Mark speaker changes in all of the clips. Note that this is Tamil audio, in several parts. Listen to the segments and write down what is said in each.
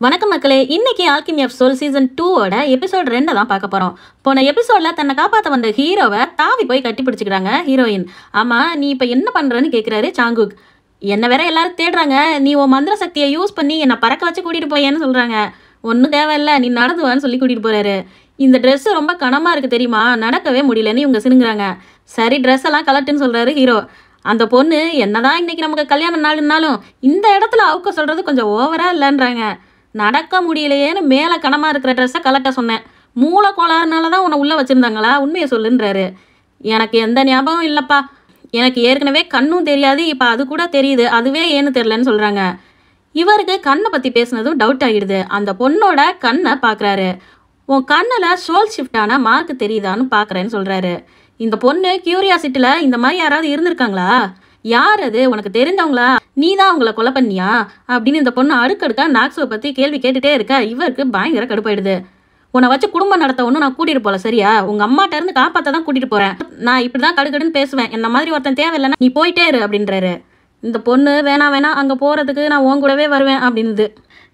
Speaker 1: வணக்கம் மக்களே இன்னைக்கு ஆல்கிமி ஆஃப் சோல் சீசன் டூவோட எபிசோட் ரெண்டை தான் பார்க்க போகிறோம் போன எபிசோடில் தன்னை காப்பாற்ற வந்த ஹீரோவை தாவி போய் கட்டி பிடிச்சிக்கிறாங்க ஹீரோயின் ஆமாம் நீ இப்போ என்ன பண்ணுறன்னு கேட்குறாரு சாங்குக். என்ன வேற எல்லாரும் தேடுறாங்க. நீ உன் மந்திர சக்தியை யூஸ் பண்ணி என்னை பறக்க வச்சு கூட்டிகிட்டு போயேன்னு சொல்கிறாங்க ஒன்றும் தேவையில்ல நீ நடந்து வான்னு சொல்லி கூட்டிகிட்டு போகிறாரு இந்த ட்ரெஸ்ஸு ரொம்ப கனமாக இருக்குது தெரியுமா? நடக்கவே முடியலன்னு இவங்க சினுங்குறாங்க. சரி ட்ரெஸ் எல்லாம் கலட்டுன்னு சொல்கிறாரு ஹீரோ அந்த பொண்ணு என்னதான் இன்னைக்கு நமக்கு கல்யாணம் நாளுனாலும் இந்த இடத்துல அவுக்க சொல்கிறது கொஞ்சம் ஓவராக இல்லைன்றாங்க. நடக்க முடியலையேன்னு மேலே கனமாக இருக்கிற ட்ரெஸ்ஸை கலட்ட சொன்னேன். மூளை கோளாறுனால தான் உன்னை உள்ளே வச்சுருந்தாங்களா? உண்மையை சொல்லுன்றாரு. எனக்கு எந்த ஞாபகம் இல்லைப்பா. எனக்கு ஏற்கனவே கண்ணும் தெரியாது இப்போ அது கூட தெரியுது. அதுவே ஏன்னு தெரிலன்னு சொல்கிறாங்க இவருக்கு கண்ணை பற்றி பேசுனதும் டவுட் ஆகிடுது. அந்த பொண்ணோட கண்ணை பார்க்குறாரு உன் கண்ணில் ஷோல் ஷிஃப்டான மார்க் தெரியுதான்னு பார்க்குறேன்னு சொல்கிறாரு இந்த பொண்ணு கியூரியாசிட்டியில் இந்த மாதிரி யாராவது இருந்திருக்காங்களா? யார் அது? உனக்கு தெரிஞ்சவங்களா நீ தான் அவங்கள கொலை பண்ணியா? அப்படின்னு இந்த பொண்ணு அடுக்கடுக்கா நாக்ஸுவை பற்றி கேள்வி கேட்டுட்டே இருக்க. இவருக்கு பயங்கர கடுப்பாயிடுது. உன்னை வச்சு குடும்பம் நடத்த ஒன்றும் நான் கூட்டிகிட்டு போகல சரியா? உங்கள் அம்மாட்ட இருந்து காப்பாத்த தான் கூட்டிகிட்டு போகிறேன் நான் இப்படி தான் கடுக்கடுன்னு பேசுவேன். என்ன மாதிரி ஒருத்தன் தேவையில்லைன்னா நீ போயிட்டே இரு அப்படின்றாரு. இந்த பொண்ணு வேணாம் வேணாம் அங்கே போகிறதுக்கு நான் உன் கூடவே வருவேன் அப்படின்னுது.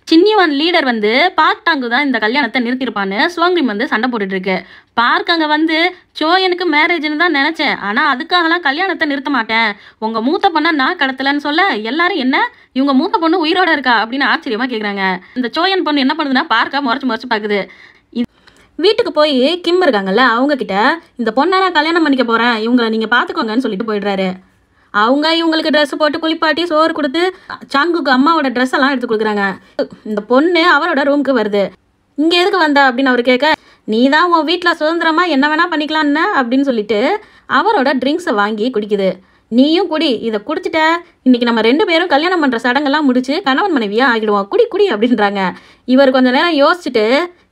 Speaker 1: சின்னிவன் லீடர் வந்து பார்க் டாங்கு தான் இந்த கல்யாணத்தை நிறுத்திருப்பான்னு சுவாங்கிம் வந்து சண்டை போட்டுட்டு இருக்கு பார்க் அங்கே வந்து சோயனுக்கு மேரேஜ்னு தான் நினச்சேன். ஆனால் அதுக்காகலாம் கல்யாணத்தை நிறுத்த மாட்டேன். உங்கள் மூத்த பொண்ணை நான் கடத்தலன்னு சொல்ல எல்லாரும் என்ன? இவங்க மூத்த பொண்ணு உயிரோட இருக்கா? அப்படின்னு ஆச்சரியமாக கேட்குறாங்க இந்த சோயன் பொண்ணு என்ன பண்ணுதுன்னா பார்க்க முறைச்சு முறைச்சு பார்க்குது வீட்டுக்கு போய் கிம் இருக்காங்கல்ல அவங்க கிட்ட இந்த பொண்ணை நான் கல்யாணம் பண்ணிக்க போகிறேன் இவங்களை நீங்கள் பார்த்துக்கோங்கன்னு சொல்லிட்டு போயிடுறாரு. அவங்க இவங்களுக்கு ட்ரெஸ் போட்டு குளிப்பாட்டி சோறு கொடுத்து சாங்குக்கு அம்மாவோட ட்ரெஸ் எல்லாம் எடுத்து கொடுக்குறாங்க. இந்த பொண்ணு அவரோட ரூமுக்கு வருது. இங்கே எதுக்கு வந்த அப்படின்னு அவர் கேட்க நீ தான் உன் வீட்டில் சுதந்திரமாக என்ன வேணால் பண்ணிக்கலான்னு? அப்படின்னு சொல்லிட்டு அவரோட ட்ரிங்க்ஸை வாங்கி குடிக்குது. நீயும் குடி இதை குடிச்சிட்ட. இன்னைக்கு நம்ம ரெண்டு பேரும் கல்யாணம் பண்ணுற சடங்கெல்லாம் முடிச்சு கணவன் மனைவியாக ஆகிடுவோம். குடி குடி அப்படின்றாங்க. இவர் கொஞ்ச நேரம் யோசிச்சுட்டு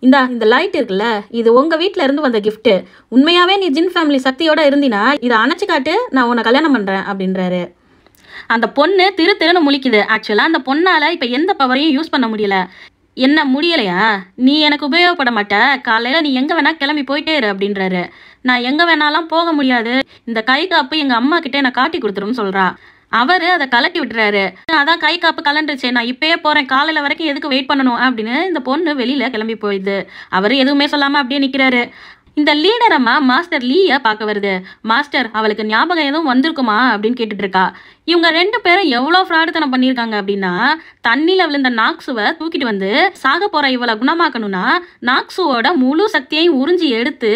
Speaker 1: இந்தா இந்த லைட் இருக்குல்ல? இது உங்கள் வீட்டில் இருந்து வந்த கிஃப்ட்டு உண்மையாகவே நீ ஜின் ஃபேமிலி சக்தியோட இருந்தினா இதை அணைச்சு காட்டு நான் உன்னை கல்யாணம் பண்ணுறேன் அப்படின்றாரு. அந்த பொண்ணு திரு திருன்னு முழிக்குது. ஆக்சுவலாக அந்த பொண்ணால் இப்போ எந்த பவரையும் யூஸ் பண்ண முடியல. என்ன முடியலையா? நீ எனக்கு உபயோகப்பட மாட்ட. காலையில் நீ எங்கே வேணால் கிளம்பி போயிட்டே இரு அப்படின்றாரு. நான் எங்கே வேணாலாம் போக முடியாது. இந்த கை காப்பு எங்கள் அம்மா கிட்டே நான் காட்டி கொடுத்துருன்னு சொல்கிறா அவர் அதை கலட்டி விட்டுறாரு. அதான் கை காப்பு கலண்டுருச்சு நான் இப்பயே போகிறேன் காலையில் வரைக்கும் எதுக்கு வெயிட் பண்ணணும் அப்படின்னு இந்த பொண்ணு வெளியில் கிளம்பி போயிடுது. அவர் எதுவுமே சொல்லாமல் அப்படியே நிற்கிறாரு இந்த லீடர் அம்மா மாஸ்டர் லீயை பார்க்க வருது. மாஸ்டர் அவளுக்கு ஞாபகம் எதுவும் வந்திருக்குமா அப்படின்னு கேட்டுட்டு இருக்கா. இவங்க ரெண்டு பேரும் எவ்வளோ ஃப்ராடுத்தனம் பண்ணியிருக்காங்க அப்படின்னா தண்ணியில் விழுந்த நாக்ஸுவை தூக்கிட்டு வந்து சாக போகிற இவளை குணமாக்கணும்னா நாக்ஸுவோட முழு சக்தியையும் உறிஞ்சி எடுத்து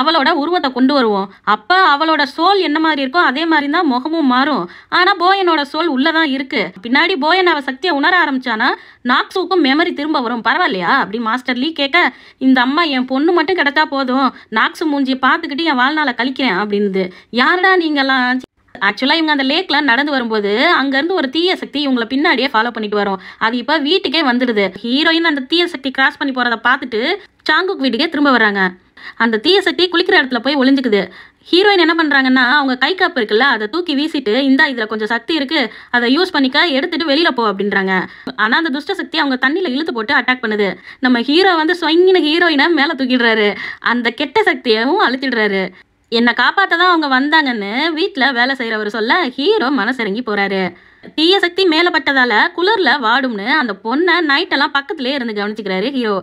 Speaker 1: அவளோட உருவத்தை கொண்டு வருவோம். அப்போ அவளோட சோல் என்ன மாதிரி இருக்கோ அதே மாதிரி தான் முகமும் மாறும். ஆனால் போயனோட சோல் உள்ளதான் இருக்குது பின்னாடி போயன் அவள் சக்தியை உணர ஆரம்பிச்சானா நாக்ஸுக்கும் மெமரி திரும்ப வரும். பரவாயில்லையா? அப்படி மாஸ்டர் லீ கேட்க இந்த அம்மா என் பொண்ணு மட்டும் கிடைச்சா போதும். நாக்ஸு மூஞ்சி பார்த்துக்கிட்டு என் வாழ்நாளை கழிக்கிறேன் அப்படின்னுது. யாருடா நீங்கெல்லாம்? ஆக்சுவலாக இவங்க அந்த லேக்கில் நடந்து வரும்போது அங்கேருந்து ஒரு தீய சக்தி இவங்களை பின்னாடியே ஃபாலோ பண்ணிட்டு வரும். அது இப்போ வீட்டுக்கே வந்துடுது ஹீரோயின் அந்த தீய சக்தி கிராஸ் பண்ணி போகிறத பார்த்துட்டு சாங்குக் வீட்டுக்கே திரும்ப வராங்க அந்த தீய சக்தி குளிக்கிற இடத்துல போய் ஒளிஞ்சுக்குது. ஹீரோயின் என்ன பண்ணுறாங்கன்னா அவங்க கை காப்பு இருக்குல்ல அதை தூக்கி வீசிட்டு இந்தா இதில் கொஞ்சம் சக்தி இருக்குது அதை யூஸ் பண்ணிக்க எடுத்துகிட்டு வெளியில் போ அப்படின்றாங்க. ஆனால் அந்த துஷ்ட சக்தி அவங்க தண்ணியில் இழுத்து போட்டு அட்டாக் பண்ணுது. நம்ம ஹீரோ வந்து சொங்கின ஹீரோயினை மேலே தூக்கிடுறாரு. அந்த கெட்ட சக்தியவும் அழுத்திடுறாரு என்னை காப்பாற்ற தான் அவங்க வந்தாங்கன்னு வீட்டில் வேலை செய்கிறவர் சொல்ல ஹீரோ மனசிறங்கி போகிறாரு தீய சக்தி மேலே பட்டதால் குளிரில் வாடும்னு அந்த பொண்ணை நைட்டெல்லாம் பக்கத்துலேயே இருந்து கவனிச்சுக்கிறாரு ஹீரோ.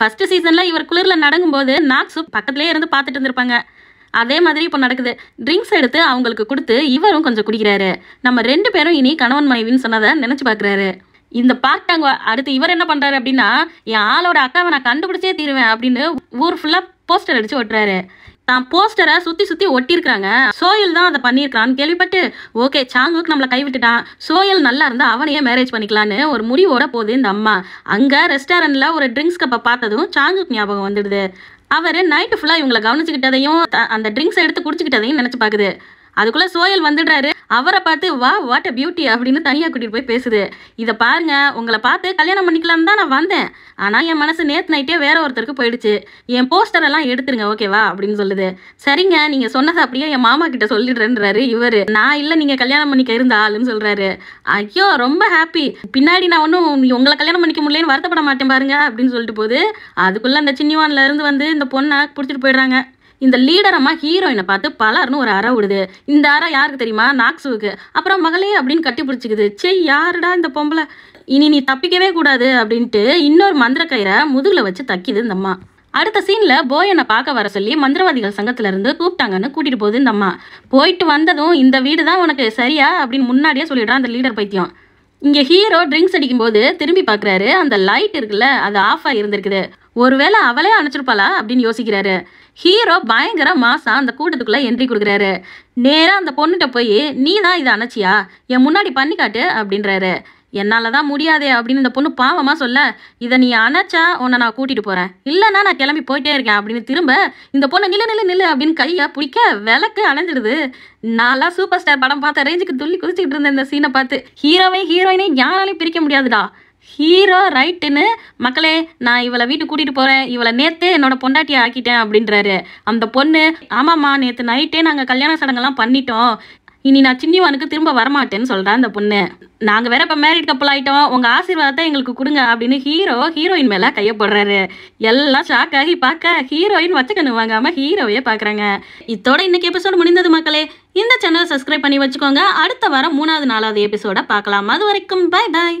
Speaker 1: ஃபஸ்ட்டு சீசனில் இவர் குளிரில் நடக்கும்போது நாக்ஸு பக்கத்துலேயே இருந்து பார்த்துட்டு இருந்திருப்பாங்க. அதே மாதிரி இப்போ நடக்குது. ட்ரிங்க்ஸ் எடுத்து அவங்களுக்கு கொடுத்து இவரும் கொஞ்சம் குடிக்கிறாரு. நம்ம ரெண்டு பேரும் இனி கணவன் மனைவின்னு சொன்னதை நினச்சி பார்க்குறாரு. இந்த பார்ட்டாங்க அடுத்து இவர் என்ன பண்ணுறாரு அப்படின்னா என் ஆளோட அக்காவை நான் கண்டுபிடிச்சே தீருவேன் அப்படின்னு ஊர் ஃபுல்லாக போஸ்டர் அடித்து ஓட்டுறாரு தான் போஸ்டரை சுற்றி சுற்றி ஒட்டியிருக்காங்க சோயல் தான் அதை பண்ணியிருக்கான்னு கேள்விப்பட்டு ஓகே சாங்குக்கு நம்மளை கைவிட்டுட்டான். சோயல் நல்லா இருந்தால் அவனையே மேரேஜ் பண்ணிக்கலான்னு ஒரு முடிவோட போகுது இந்த அம்மா. அங்கே ரெஸ்டாரண்ட்டில் ஒரு ட்ரிங்க்ஸ் கப்பை பார்த்ததும் சாங்குக்கு ஞாபகம் வந்துடுது. அவர் நைட்டு ஃபுல்லாக இவங்களை கவனிச்சுக்கிட்டதையும் அந்த ட்ரிங்க்ஸ் எடுத்து குடிச்சுக்கிட்டதையும் நினச்சி பார்க்குது. அதுக்குள்ளே சோயல் வந்துடுறாரு. அவரை பார்த்து வா வாட் அ பியூட்டி அப்படின்னு தனியாக கூட்டிகிட்டு போய் பேசுது. இதை பாருங்க உங்களை பார்த்து கல்யாணம் பண்ணிக்கலாம்னு தான் நான் வந்தேன். ஆனால் என் மனசு நேற்று நைட்டே வேற ஒருத்தருக்கு போயிடுச்சு. என் போஸ்டர் எல்லாம் எடுத்துருங்க ஓகேவா அப்படின்னு சொல்லுது. சரிங்க நீங்கள் சொன்னது அப்படியே என் மாமா கிட்ட சொல்லிடுறேன்றாரு இவர். நான் இல்லை நீங்கள் கல்யாணம் பண்ணிக்க இருந்த ஆளுன்னு சொல்கிறாரு ஐயோ ரொம்ப ஹாப்பி பின்னாடி நான் ஒன்றும் உங்களை கல்யாணம் பண்ணிக்க முடியலன்னு வருத்தப்பட மாட்டேன் பாருங்க அப்படின்னு சொல்லிட்டு போகுது. அதுக்குள்ளே அந்த சின்னிவான்ல இருந்து வந்து இந்த பொண்ணை பிடிச்சிட்டு போயிடுறாங்க. இந்த லீடரம்மா ஹீரோயினை பார்த்து பலர்னு ஒரு அறை விடுது. இந்த அறை யாருக்கு தெரியுமா? நாக்ஸுவுக்கு அப்புறம் மகளே அப்படின்னு கட்டி பிடிச்சிக்குது. சே யாருடா இந்த பொம்பளை? இனி நீ தப்பிக்கவே கூடாது அப்படின்ட்டு இன்னொரு மந்திர கயிறை முதுகில் வச்சு தக்கிது இந்த அம்மா. அடுத்த சீனில் போயனை பார்க்க வர சொல்லி மந்திரவாதிகள் சங்கத்திலேருந்து கூப்பிட்டாங்கன்னு கூட்டிகிட்டு போகுது இந்த அம்மா. போயிட்டு வந்ததும் இந்த வீடு தான் உனக்கு சரியா? அப்படின்னு முன்னாடியே சொல்லிடுறான் அந்த லீடர் பைத்தியம். இங்கே ஹீரோ ட்ரிங்க்ஸ் அடிக்கும்போது திரும்பி பார்க்குறாரு அந்த லைட் இருக்குல்ல அது ஆஃப் ஆகி இருந்திருக்குது. ஒருவேளை அவளே அணைச்சிருப்பாளா அப்படின்னு யோசிக்கிறாரு. ஹீரோ பயங்கர மாசா அந்த கூட்டத்துக்குள்ள என்ட்ரி கொடுக்குறாரு. நேராக அந்த பொண்ணுகிட்ட போய் நீ தான் இதை அணைச்சியா? என் முன்னாடி பண்ணி காட்டு அப்படின்றாரு. என்னால் தான் முடியாதே அப்படின்னு இந்த பொண்ணு பாவமாக சொல்ல இதை நீ அணைச்சா உன்னை நான் கூட்டிகிட்டு போகிறேன் இல்லைன்னா நான் கிளம்பி போயிட்டே இருக்கேன் அப்படின்னு திரும்ப இந்த பொண்ணு நில்லு நில்லு நில்லு அப்படின்னு கையை பிடிக்க விளக்கு அணைஞ்சிடுது. நான்லாம் சூப்பர் ஸ்டார் படம் பார்த்த ரேஞ்சுக்கு துள்ளி குதிச்சுக்கிட்டு இருந்தேன் இந்த சீனை பார்த்து ஹீரோவை ஹீரோயினை யாராலையும் பிரிக்க முடியாதுடா. ஹீரோ ரைட்டுன்னு மக்களே நான் இவளை வீட்டுக்கு கூட்டிட்டு போறேன். இவளை நேற்று என்னோட பொண்டாட்டியை ஆக்கிட்டேன் அப்படின்றாரு. அந்த பொண்ணு ஆமாம்மா நேற்று நைட்டே நாங்கள் கல்யாண சடங்கெல்லாம் பண்ணிட்டோம். இனி நான் சின்னிவானுக்கு திரும்ப வரமாட்டேன்னு சொல்கிறேன் அந்த பொண்ணு. நாங்கள் வேற இப்போ மேரிட் கப்பல் ஆகிட்டோம் உங்கள் ஆசீர்வாதத்தை எங்களுக்கு கொடுங்க அப்படின்னு ஹீரோ ஹீரோயின் மேலே கையை போடுறாரு எல்லாம் ஷாக் ஆகி பார்க்க ஹீரோயின் வச்சக்கண்ணு வாங்காமல் ஹீரோவையே பார்க்குறாங்க இதோட இன்னைக்கு எபிசோடு முடிந்தது மக்களே. இந்த சேனலை சப்ஸ்கிரைப் பண்ணி வச்சுக்கோங்க. அடுத்த வாரம் மூணாவது நாலாவது எபிசோட பார்க்கலாம். அது வரைக்கும் பை பாய்